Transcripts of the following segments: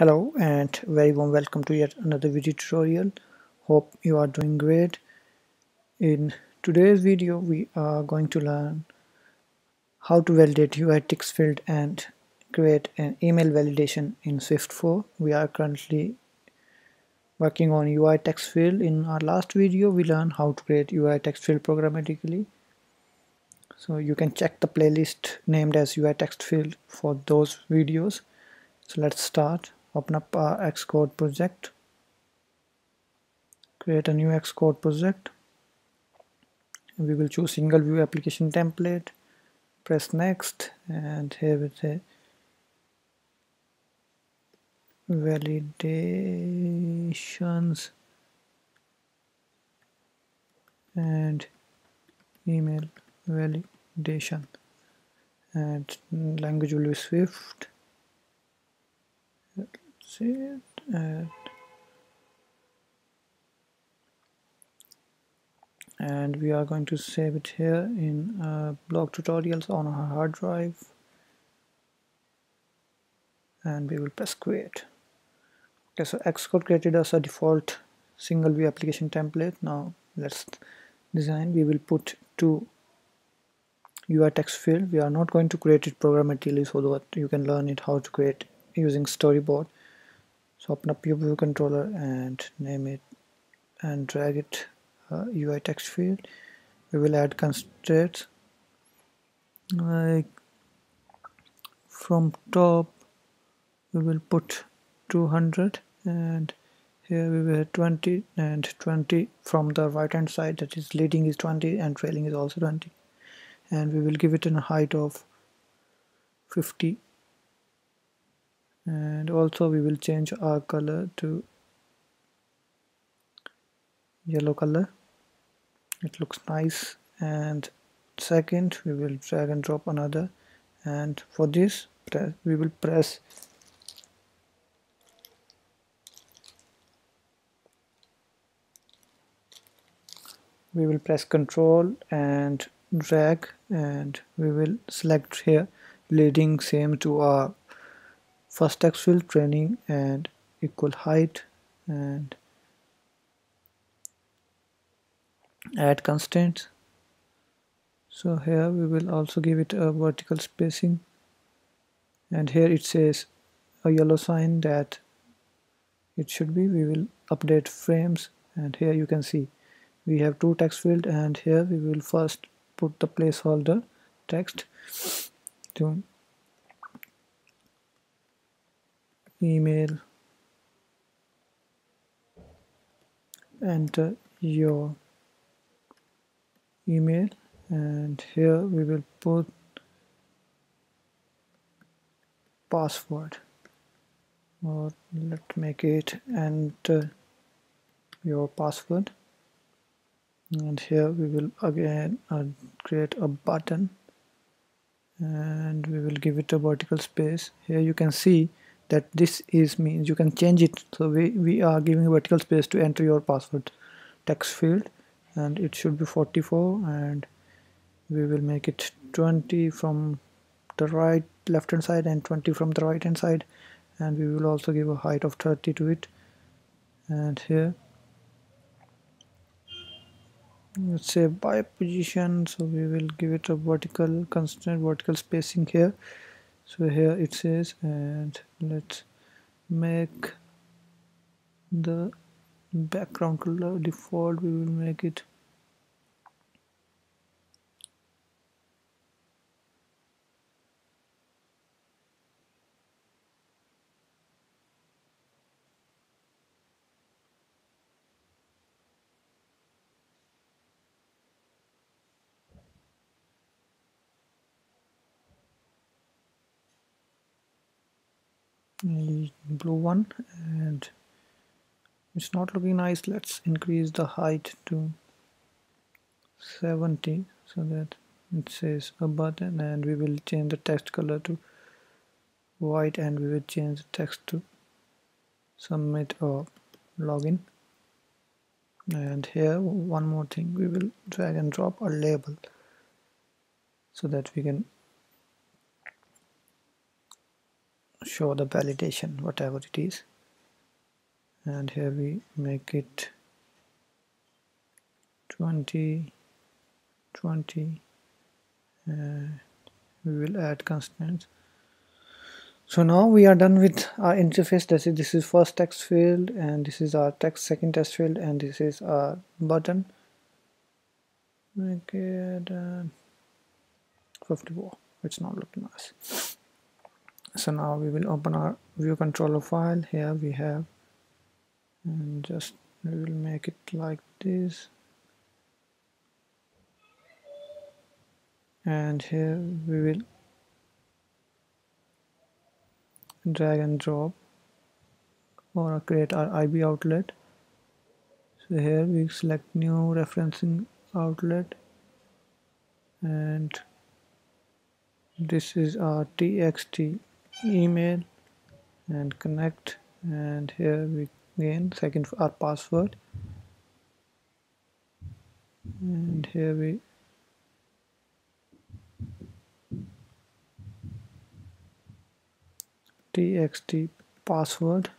Hello and very warm welcome to yet another video tutorial. Hope you are doing great. In today's video we are going to learn how to validate UI text field and create an email validation in Swift 4. We are currently working on UI text field. In our last video we learned how to create UI text field programmatically. So you can check the playlist named as UI text field for those videos. So let's start open up our Xcode project create a new Xcode project. We will choose single view application template press next and here we say validations and email validation. And language will be Swift see it and, and we are going to save it here in uh, blog tutorials on our hard drive. And we will press create. Okay so xcode created us a default single view application template. Now let's design. We will put two UI text field. We are not going to create it programmatically so that you can learn it how to create using storyboard so open up your view controller and name it and drag it uh, UI text field. We will add constraints like from top we will put 200 and here we will have 20 and 20 from the right hand side that is leading is 20 and trailing is also 20 and we will give it a height of 50 and also we will change our color to yellow color. It looks nice. And second we will drag and drop another. And for this press, we will press we will press control and drag. And we will select here leading same to our first text field trailing and equal height and add constraints. So here we will also give it a vertical spacing. And here it says a yellow sign that it should be. We will update frames. And here you can see we have two text field. And here we will first put the placeholder text to email enter your email. And here we will put password. Or let's make it enter your password. And here we will again uh, create a button. And we will give it a vertical space. Here you can see that this is means you can change it. So we, we are giving vertical space to enter your password text field and it should be 44 and we will make it 20 from the right left hand side and 20 from the right hand side and we will also give a height of 30 to it. And here let's say by position so we will give it a vertical constant vertical spacing here so here it says and let's make the background color default. We will make it Mm, blue one and it's not looking nice. Let's increase the height to 70 so that it says a button and we will change the text color to white and we will change the text to submit or login. And here one more thing. We will drag and drop a label so that we can show the validation whatever it is. And here we make it 20 20 uh, we will add constants so now we are done with our interface. This is this is first text field and this is our text second text field and this is our button. Make it uh, 54 it's not looking nice so now we will open our view controller file. Here we have and just we will make it like this. And here we will drag and drop or create our IB outlet. So here we select new referencing outlet. And this is our txt email and connect and here we again second our password. And here we txt password.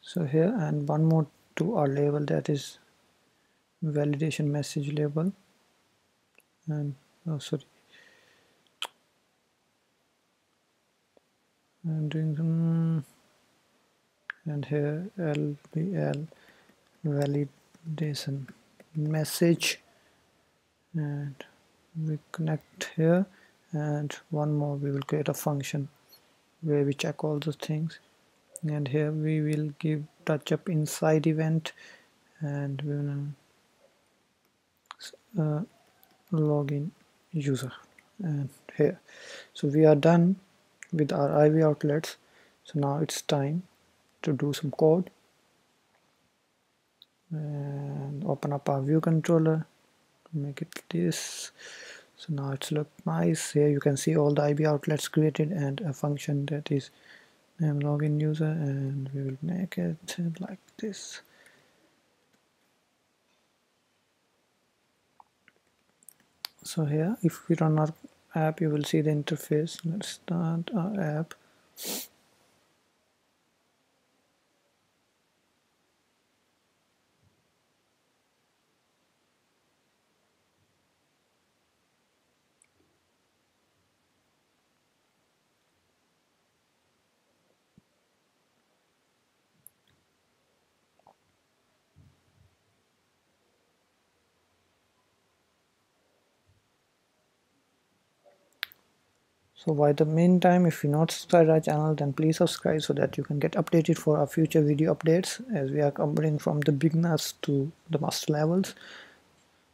So here and one more to our label that is validation message label. And oh sorry I'm doing some and here LBL validation message. And we connect here. And one more we will create a function where we check all those things. And here we will give touch up inside event. And we will uh, login user. And here. So we are done with our IB outlets. So now it's time to do some code and open up our view controller make it this. So now it's look nice. Here you can see all the IB outlets created and a function that is name login user and we will make it like this. So here if we run our app you will see the interface. Let's start our app so by the meantime if you not subscribed our channel then please subscribe so that you can get updated for our future video updates as we are covering from the beginners to the master levels.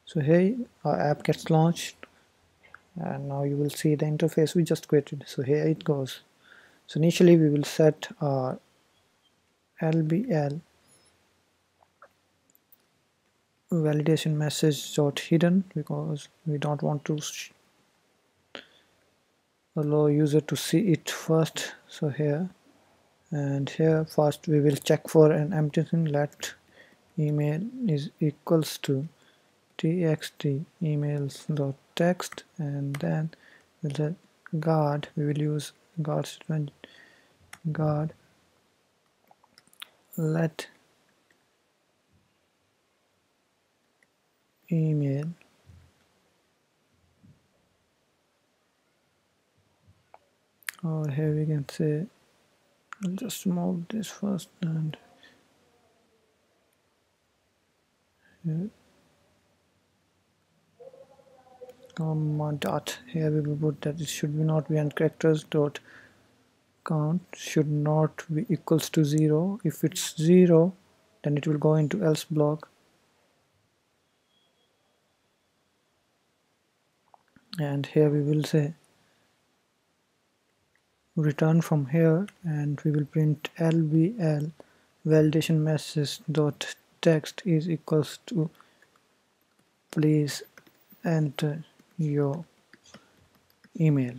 So here our app gets launched and now you will see the interface we just created. So here it goes. So initially we will set our lbl validation message dot hidden because we don't want to allow user to see it first. So here and here first we will check for an empty string let email is equals to txt emails dot text and then with the guard we will use guard statement. Guard let email or here we can say I'll just move this first and here. Oh Comma dot here we will put that it should be not be and characters dot count should not be equals to zero. If it's zero then it will go into else block. And here we will say return from here and we will print lbl validation message dot text is equals to please enter your email.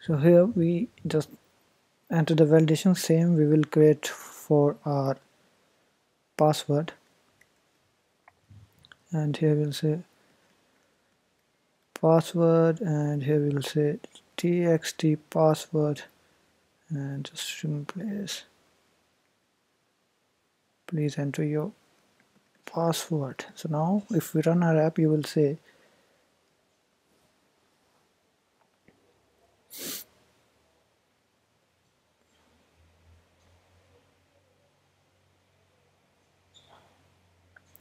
So here we just enter the validation. Same we will create for our password. And here we'll say password and here we will say txt password and just replace please enter your password. So now if we run our app you will say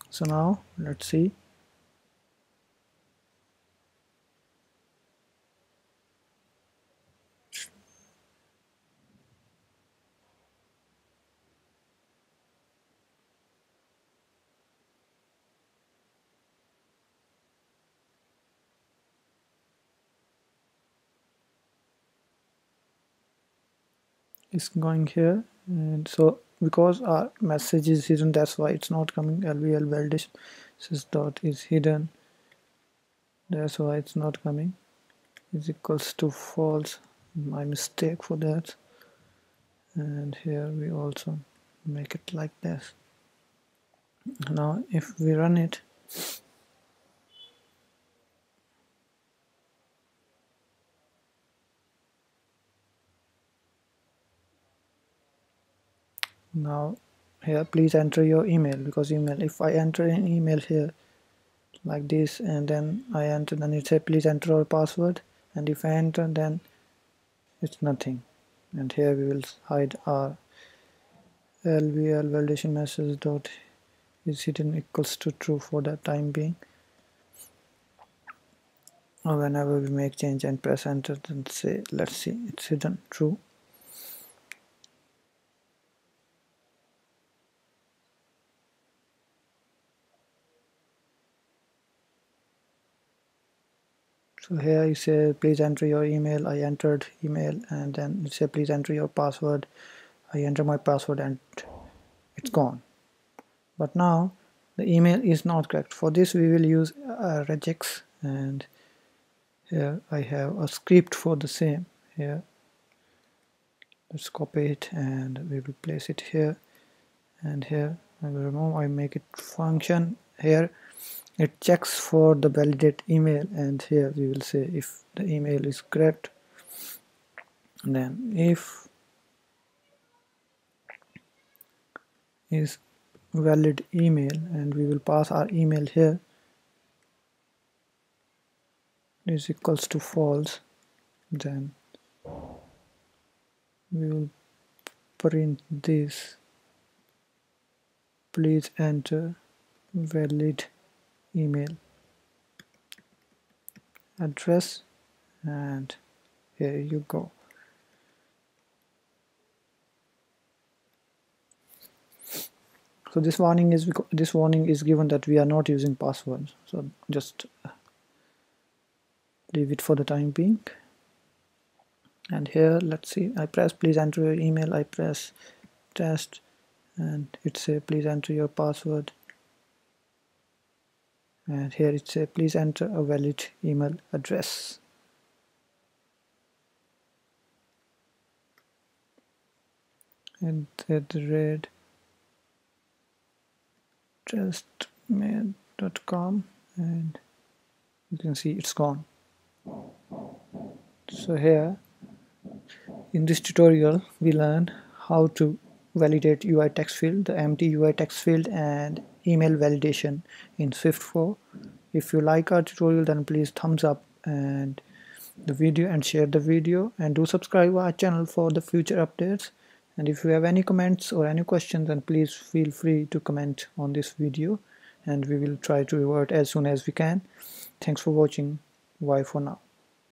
so now let's see is going here. And so because our message is hidden that's why it's not coming. Lbl validation dot is hidden. That's why it's not coming. Is equals to false. My mistake for that. And here we also make it like this. Now if we run it now here please enter your email because email if I enter an email here like this and then I enter then it say please enter our password and if I enter then it's nothing. And here we will hide our lbl validation message dot is hidden equals to true for the time being. Or whenever we make change and press enter then say let's see it's hidden true so here you say please enter your email. I entered email and then you say please enter your password. I enter my password and it's gone. But now the email is not correct. For this we will use a regex and here I have a script for the same. Here let's copy it and we will place it here. And here I will remove I make it function here it checks for the validate email and here we will say if the email is correct. Then if is valid email and we will pass our email here is equals to false then we will print this. Please enter valid email address and here you go. So this warning is this warning is given that we are not using passwords. So just uh, leave it for the time being. And here let's see. I press please enter your email. I press test and it say please enter your password and here it says please enter a valid email address. And at the red trustmail.com and you can see it's gone. So here in this tutorial we learn how to validate UI text field the empty UI text field and email validation in Swift 4 if you like our tutorial then please thumbs up and the video and share the video. And do subscribe our channel for the future updates. And if you have any comments or any questions then please feel free to comment on this video. And we will try to revert as soon as we can. Thanks for watching. Bye for now